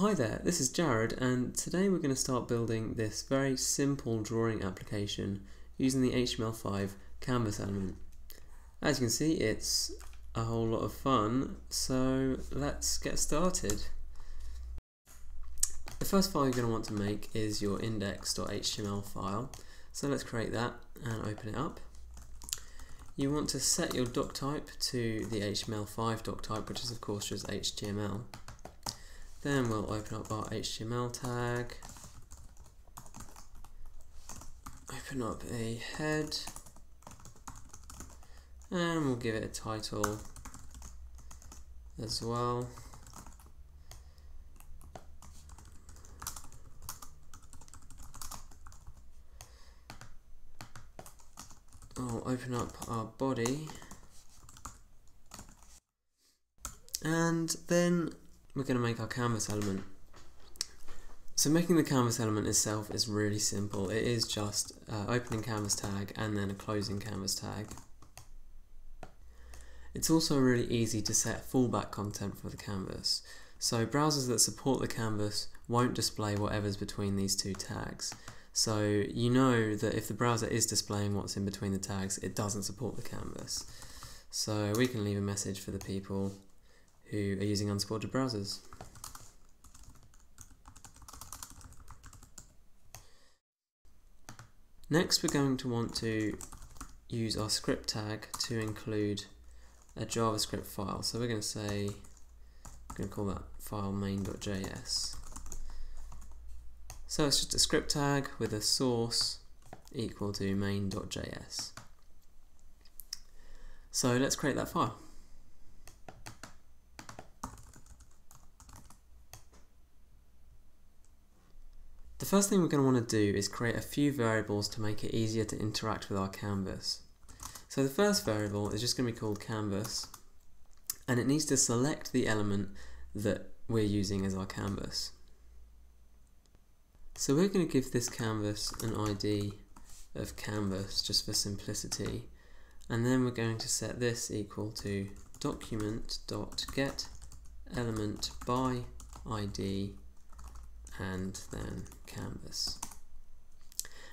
Hi there, this is Jared and today we're going to start building this very simple drawing application using the HTML5 canvas element. As you can see it's a whole lot of fun so let's get started. The first file you're going to want to make is your index.html file so let's create that and open it up. You want to set your doc type to the HTML5 doc type which is of course just HTML. Then we'll open up our HTML tag, open up a head, and we'll give it a title as well. I'll open up our body. And then we're going to make our canvas element. So making the canvas element itself is really simple. It is just uh, opening canvas tag and then a closing canvas tag. It's also really easy to set fallback content for the canvas. So browsers that support the canvas won't display whatever's between these two tags. So you know that if the browser is displaying what's in between the tags, it doesn't support the canvas. So we can leave a message for the people who are using unsupported browsers. Next we're going to want to use our script tag to include a JavaScript file. So we're going to say, we're going to call that file main.js. So it's just a script tag with a source equal to main.js. So let's create that file. First thing we're going to want to do is create a few variables to make it easier to interact with our canvas. So the first variable is just going to be called canvas and it needs to select the element that we're using as our canvas. So we're going to give this canvas an ID of canvas just for simplicity and then we're going to set this equal to document.get element by ID and then canvas.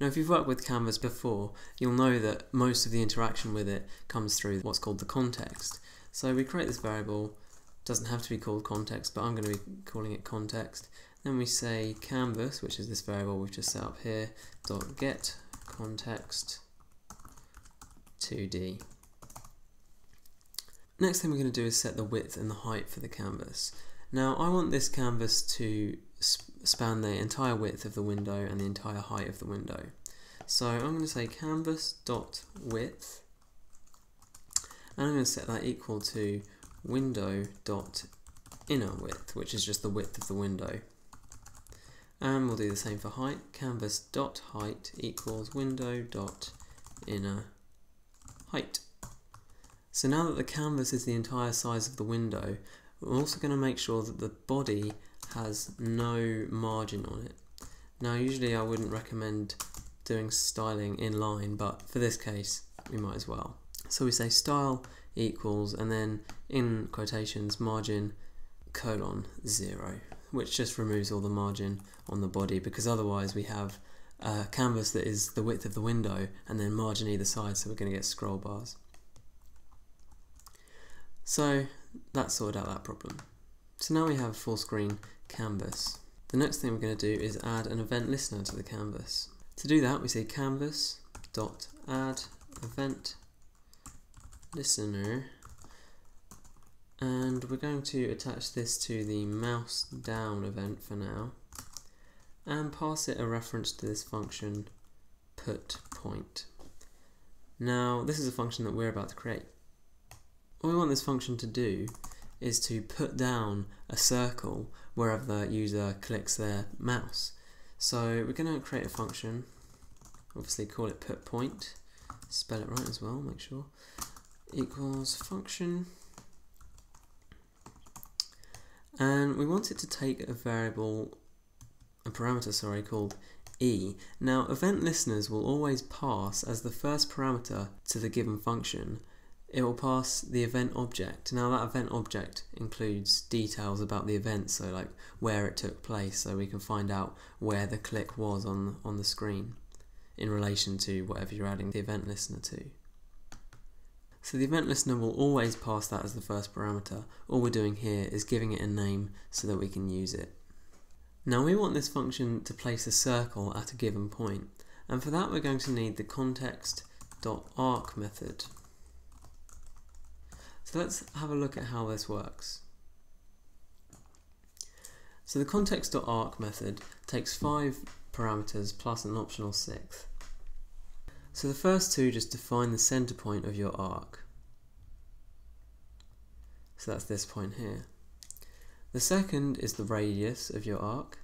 Now if you've worked with Canvas before, you'll know that most of the interaction with it comes through what's called the context. So we create this variable, doesn't have to be called context, but I'm going to be calling it context. Then we say canvas, which is this variable we've just set up here, dot get context 2D. Next thing we're going to do is set the width and the height for the canvas. Now I want this canvas to span the entire width of the window and the entire height of the window. So I'm going to say canvas dot width and I'm going to set that equal to window dot inner width which is just the width of the window. And we'll do the same for height. Canvas dot height equals window dot inner height. So now that the canvas is the entire size of the window we're also going to make sure that the body has no margin on it. Now usually I wouldn't recommend doing styling in line but for this case we might as well. So we say style equals and then in quotations margin colon zero which just removes all the margin on the body because otherwise we have a canvas that is the width of the window and then margin either side so we're going to get scroll bars. So that sorted out that problem. So now we have full screen canvas. The next thing we're going to do is add an event listener to the canvas. To do that we say canvas dot add event listener and we're going to attach this to the mouse down event for now and pass it a reference to this function put point. Now this is a function that we're about to create. What we want this function to do is to put down a circle wherever the user clicks their mouse. So we're going to create a function, obviously call it put point, spell it right as well, make sure, equals function, and we want it to take a variable, a parameter, sorry, called e. Now event listeners will always pass as the first parameter to the given function it will pass the event object. Now that event object includes details about the event, so like where it took place, so we can find out where the click was on on the screen in relation to whatever you're adding the event listener to. So the event listener will always pass that as the first parameter. All we're doing here is giving it a name so that we can use it. Now we want this function to place a circle at a given point, and for that we're going to need the context.arc method. So let's have a look at how this works. So the context.arc method takes five parameters plus an optional sixth. So the first two just define the center point of your arc. So that's this point here. The second is the radius of your arc.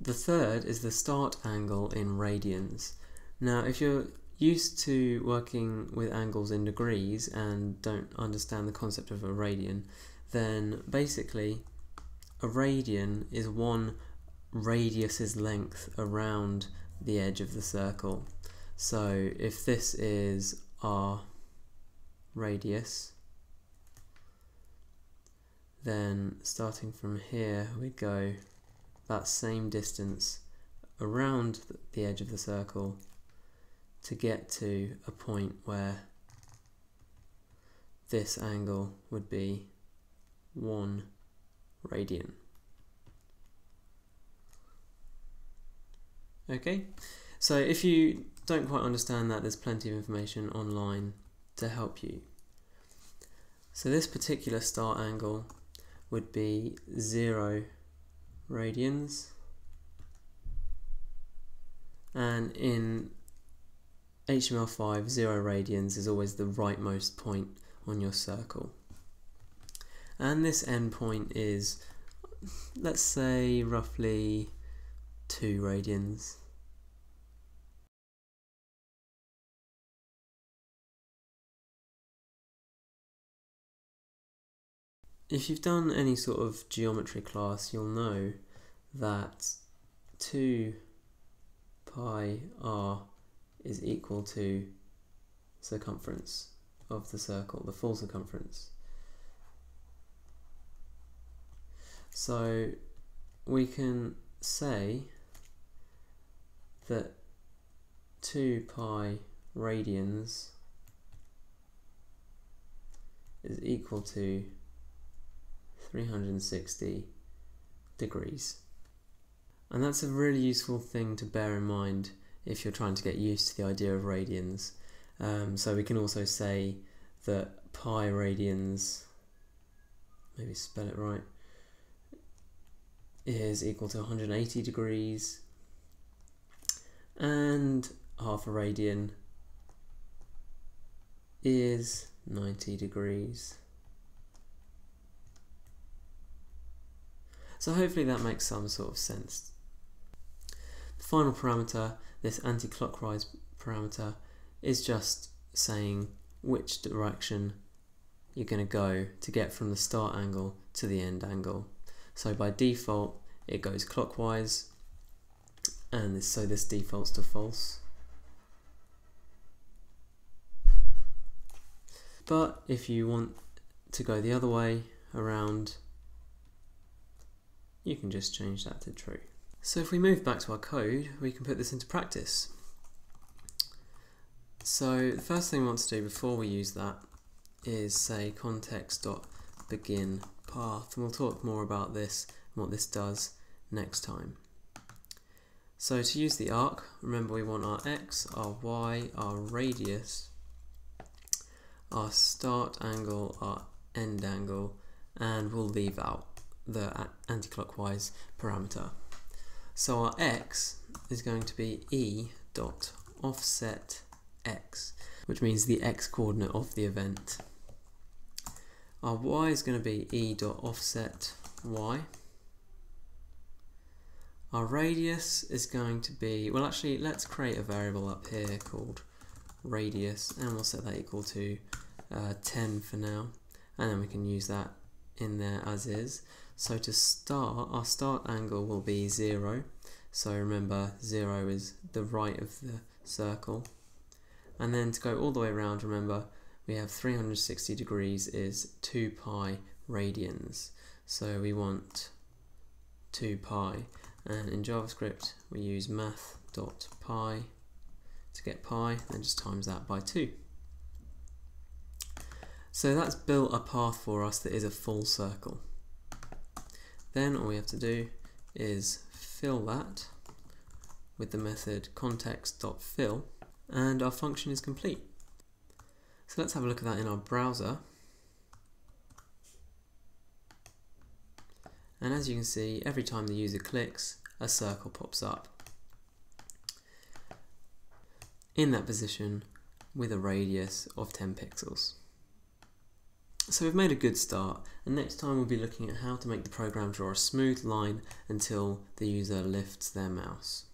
The third is the start angle in radians. Now if you're used to working with angles in degrees and don't understand the concept of a radian, then basically a radian is one radius's length around the edge of the circle. So if this is our radius, then starting from here we go that same distance around the edge of the circle to get to a point where this angle would be 1 radian. Okay, so if you don't quite understand that, there's plenty of information online to help you. So this particular start angle would be 0 radians and in HTML5, 0 radians is always the rightmost point on your circle. And this endpoint is, let's say, roughly 2 radians. If you've done any sort of geometry class, you'll know that 2 pi r is equal to circumference of the circle, the full circumference. So we can say that 2 pi radians is equal to 360 degrees. And that's a really useful thing to bear in mind if you're trying to get used to the idea of radians. Um, so we can also say that pi radians, maybe spell it right, is equal to 180 degrees and half a radian is 90 degrees. So hopefully that makes some sort of sense. The final parameter this anti-clockwise parameter is just saying which direction you're going to go to get from the start angle to the end angle. So by default it goes clockwise and this, so this defaults to false. But if you want to go the other way around you can just change that to true. So if we move back to our code, we can put this into practice. So the first thing we want to do before we use that is say context.begin path, and we'll talk more about this and what this does next time. So to use the arc, remember we want our x, our y, our radius, our start angle, our end angle, and we'll leave out the anti-clockwise parameter. So our x is going to be e dot offset x, which means the x coordinate of the event. Our y is going to be e dot offset y. Our radius is going to be, well actually let's create a variable up here called radius and we'll set that equal to uh, 10 for now and then we can use that in there as is. So to start, our start angle will be 0. So remember 0 is the right of the circle. And then to go all the way around, remember, we have 360 degrees is 2 pi radians. So we want 2 pi. And in JavaScript, we use math.pi to get pi, then just times that by 2. So that's built a path for us that is a full circle. Then all we have to do is fill that with the method context.fill and our function is complete. So let's have a look at that in our browser. And as you can see, every time the user clicks, a circle pops up in that position with a radius of 10 pixels. So we've made a good start and next time we'll be looking at how to make the program draw a smooth line until the user lifts their mouse.